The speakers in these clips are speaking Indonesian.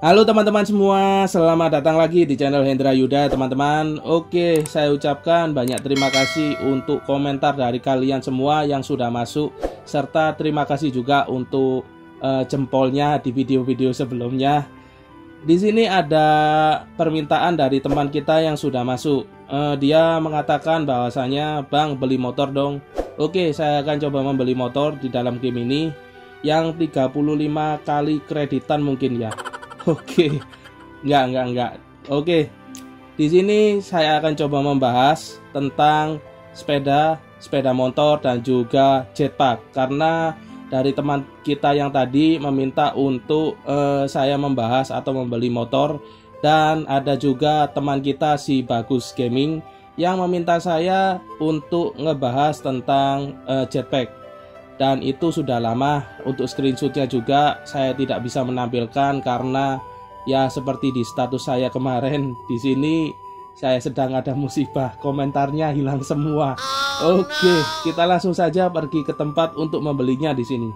Halo teman-teman semua, selamat datang lagi di channel Hendra Yuda teman-teman. Oke, saya ucapkan banyak terima kasih untuk komentar dari kalian semua yang sudah masuk Serta terima kasih juga untuk uh, jempolnya di video-video sebelumnya. Di sini ada permintaan dari teman kita yang sudah masuk. Uh, Dia mengatakan bahwasanya Bang beli motor dong. Oke, saya akan coba membeli motor di dalam game ini Yang 35 kali kreditan mungkin ya Oke, nggak nggak nggak. Oke, di sini saya akan coba membahas tentang sepeda, sepeda motor dan juga jetpack. Karena dari teman kita yang tadi meminta untuk uh, saya membahas atau membeli motor. Dan ada juga teman kita si Bagus Gaming yang meminta saya untuk ngebahas tentang uh, jetpack dan itu sudah lama. Untuk screenshotnya juga saya tidak bisa menampilkan karena ya seperti di status saya kemarin di sini saya sedang ada musibah. Komentarnya hilang semua. Oke kita langsung saja pergi ke tempat untuk membelinya di sini.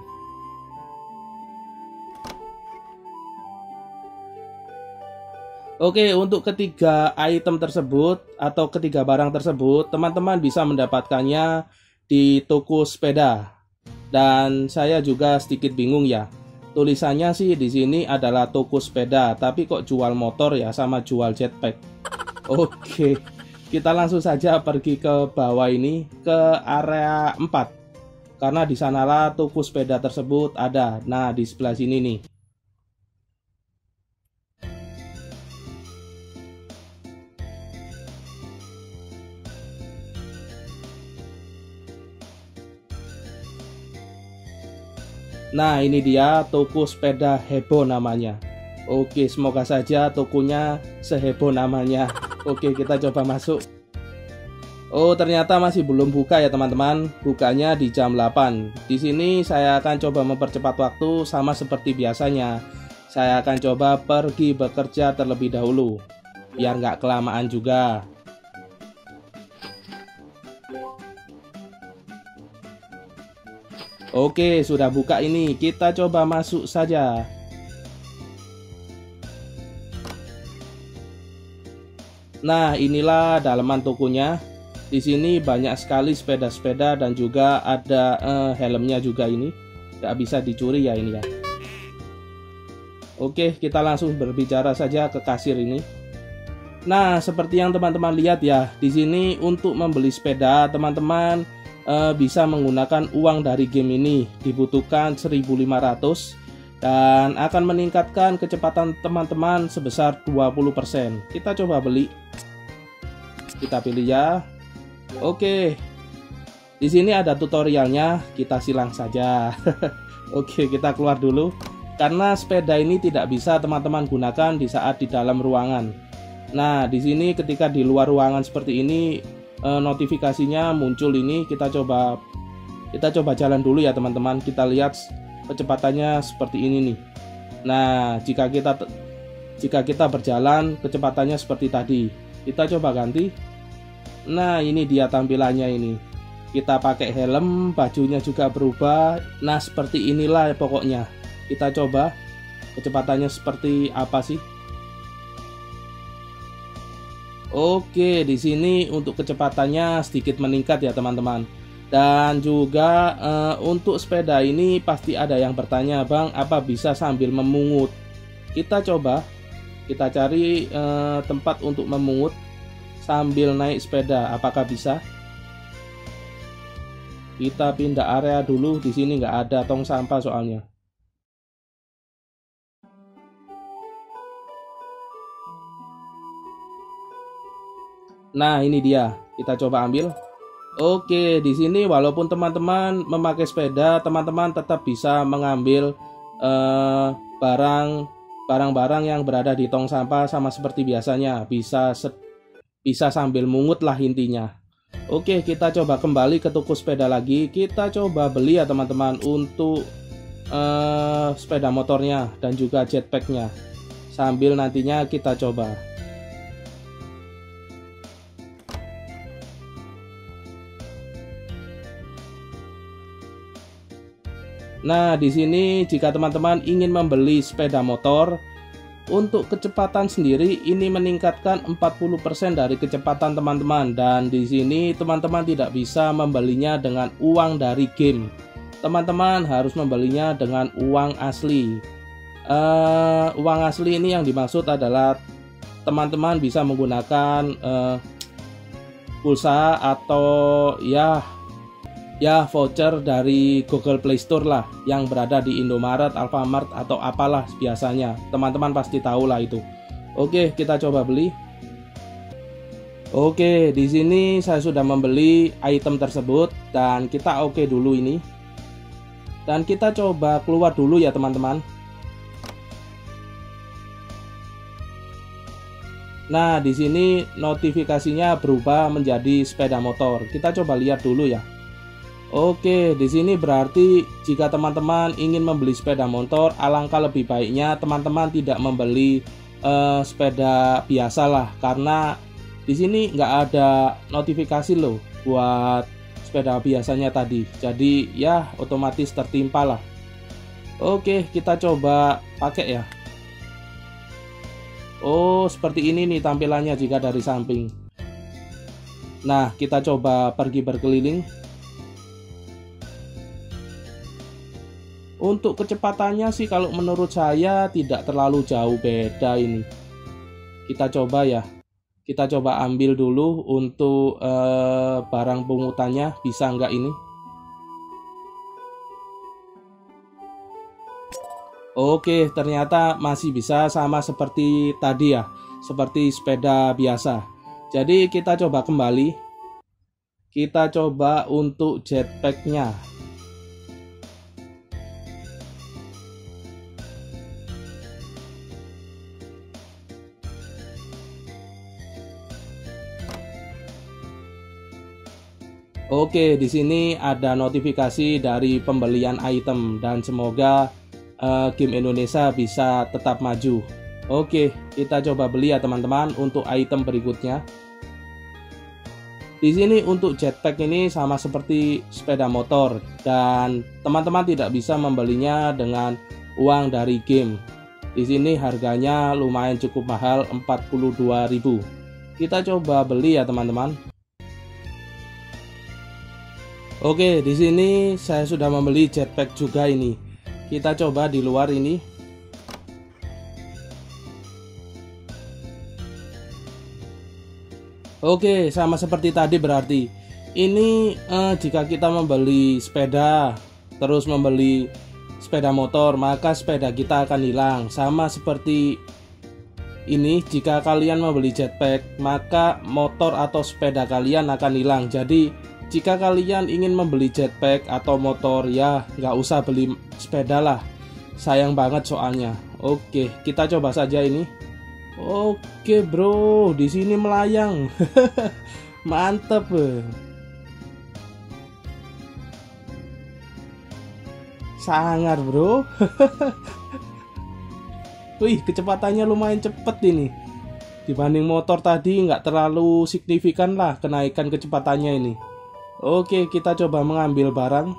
Oke, untuk ketiga item tersebut atau ketiga barang tersebut, teman-teman bisa mendapatkannya di toko sepeda dan saya juga sedikit bingung ya. Tulisannya sih di sini adalah toko sepeda, tapi kok jual motor ya sama jual jetpack. Oke, kita langsung saja pergi ke bawah ini ke area 4. Karena di sanalah toko sepeda tersebut ada. Nah, di sebelah sini nih. Nah ini dia toko sepeda heboh namanya. Oke semoga saja tokonya seheboh namanya. Oke kita coba masuk. Oh ternyata masih belum buka ya teman-teman. Bukanya di jam 8 Di sini saya akan coba mempercepat waktu sama seperti biasanya. Saya akan coba pergi bekerja terlebih dahulu Biar nggak kelamaan juga Oke, sudah buka ini. Kita coba masuk saja. Nah, inilah dalaman tokonya. Di sini banyak sekali sepeda-sepeda dan juga ada uh, helmnya juga ini. Gak bisa dicuri ya ini ya. Oke, kita langsung berbicara saja ke kasir ini. Nah, seperti yang teman-teman lihat ya, di sini untuk membeli sepeda, teman-teman uh, bisa menggunakan uang dari game ini. Dibutuhkan 1500 dan akan meningkatkan kecepatan teman-teman sebesar 20% kita coba beli. Kita pilih ya. Oke. Di sini ada tutorialnya. Kita silang saja. Oke kita keluar dulu. Karena sepeda ini tidak bisa teman-teman gunakan di saat di dalam ruangan. Nah di sini ketika di luar ruangan seperti ini uh, notifikasinya muncul ini kita coba kita coba jalan dulu ya teman-teman. Kita lihat kecepatannya seperti ini nih. Nah jika kita jika kita berjalan kecepatannya seperti tadi. Kita coba ganti. Nah ini dia tampilannya ini. Kita pakai helm bajunya juga berubah. Nah seperti inilah pokoknya. Kita coba kecepatannya seperti apa sih Oke, di sini untuk kecepatannya sedikit meningkat ya teman-teman. Dan juga uh, untuk sepeda ini pasti ada yang bertanya, "Bang, apa bisa sambil memungut?" Kita coba kita cari uh, tempat untuk memungut sambil naik sepeda. Apakah bisa? Kita pindah area dulu. Di sini nggak ada tong sampah soalnya. Nah, ini dia. Kita coba ambil. Oke, di sini walaupun teman-teman memakai sepeda, teman-teman tetap bisa mengambil uh, barang barang-barang yang berada di tong sampah sama seperti biasanya. Bisa bisa sambil mungut lah intinya. Oke, kita coba kembali ke toko sepeda lagi. Kita coba beli ya teman-teman untuk uh, sepeda motornya dan juga jetpacknya. Sambil nantinya kita coba. Nah, di sini jika teman-teman ingin membeli sepeda motor untuk kecepatan sendiri ini meningkatkan 40% dari kecepatan teman-teman dan di sini teman-teman tidak bisa membelinya dengan uang dari game. Teman-teman harus membelinya dengan uang asli. Uh, uang asli ini yang dimaksud adalah teman-teman bisa menggunakan uh, pulsa atau ya ya voucher dari Google Play Store lah yang berada di Indomaret, Alfamart atau apalah biasanya. Teman-teman pasti tahu lah itu. Oke, kita coba beli. Oke, di sini saya sudah membeli item tersebut dan kita oke dulu ini. Dan kita coba keluar dulu ya teman-teman. Nah, di sini notifikasinya berubah menjadi sepeda motor. Kita coba lihat dulu ya. Oke, di sini berarti jika teman-teman ingin membeli sepeda motor, alangkah lebih baiknya teman-teman tidak membeli uh, sepeda biasa lah, karena di sini nggak ada notifikasi loh buat sepeda biasanya tadi. Jadi ya otomatis tertimpa lah. Oke, kita coba pakai ya. Oh, seperti ini nih tampilannya jika dari samping. Nah, kita coba pergi berkeliling. Untuk kecepatannya sih kalau menurut saya tidak terlalu jauh beda ini. Kita coba ya. Kita coba ambil dulu untuk eh, barang pungutannya bisa nggak ini? Oke, ternyata masih bisa sama seperti tadi ya, seperti sepeda biasa. Jadi kita coba kembali. Kita coba untuk jetpacknya. Oke, di sini ada notifikasi dari pembelian item dan semoga uh, game Indonesia bisa tetap maju. Oke, kita coba beli ya teman-teman untuk item berikutnya. Di sini untuk jetpack ini sama seperti sepeda motor dan teman-teman tidak bisa membelinya dengan uang dari game. Di sini harganya lumayan cukup mahal 42.000. Kita coba beli ya teman-teman. Oke, di sini saya sudah membeli jetpack juga ini. Kita coba di luar ini. Oke, sama seperti tadi berarti. Ini eh, jika kita membeli sepeda, terus membeli sepeda motor, maka sepeda kita akan hilang. Sama seperti ini, jika kalian membeli jetpack, maka motor atau sepeda kalian akan hilang. Jadi jika kalian ingin membeli jetpack atau motor ya nggak usah beli sepeda lah. Sayang banget soalnya. Oke kita coba saja ini. Oke bro di sini melayang. Mantep. Sangar bro. Wih kecepatannya lumayan cepet ini. Dibanding motor tadi nggak terlalu signifikan lah kenaikan kecepatannya ini Oke, kita coba mengambil barang.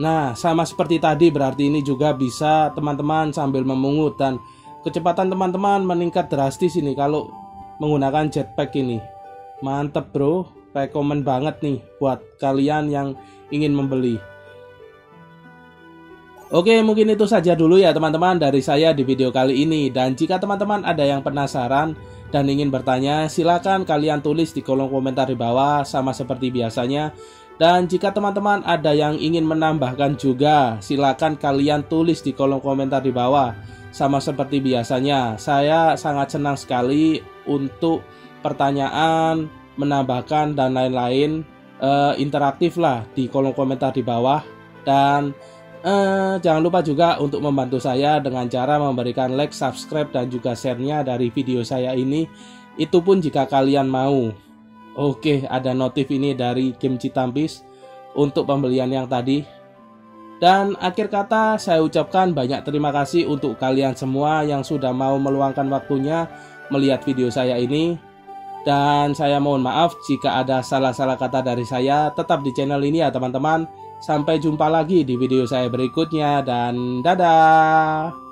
Nah, sama seperti tadi berarti ini juga bisa teman-teman sambil memungut dan kecepatan teman-teman meningkat drastis ini kalau menggunakan jetpack ini. Mantep bro, rekomen banget nih buat kalian yang ingin membeli. Oke, mungkin itu saja dulu ya teman-teman dari saya di video kali ini. Dan jika teman-teman ada yang penasaran, dan ingin bertanya, silakan kalian tulis di kolom komentar di bawah sama seperti biasanya. Dan jika teman-teman ada yang ingin menambahkan juga, silakan kalian tulis di kolom komentar di bawah. Sama seperti biasanya, saya sangat senang sekali untuk pertanyaan, menambahkan dan lain-lain e, interaktif lah di kolom komentar di bawah. Dan Eh, jangan lupa juga untuk membantu saya dengan cara memberikan like, subscribe, dan juga share-nya dari video saya ini. Itu pun jika kalian mau. Oke, ada notif ini dari Kim Citampis untuk pembelian yang tadi. Dan akhir kata saya ucapkan banyak terima kasih untuk kalian semua yang sudah mau meluangkan waktunya melihat video saya ini. Dan saya mohon maaf jika ada salah-salah kata dari saya tetap di channel ini ya teman-teman. Sampai jumpa lagi di video saya berikutnya dan dadah.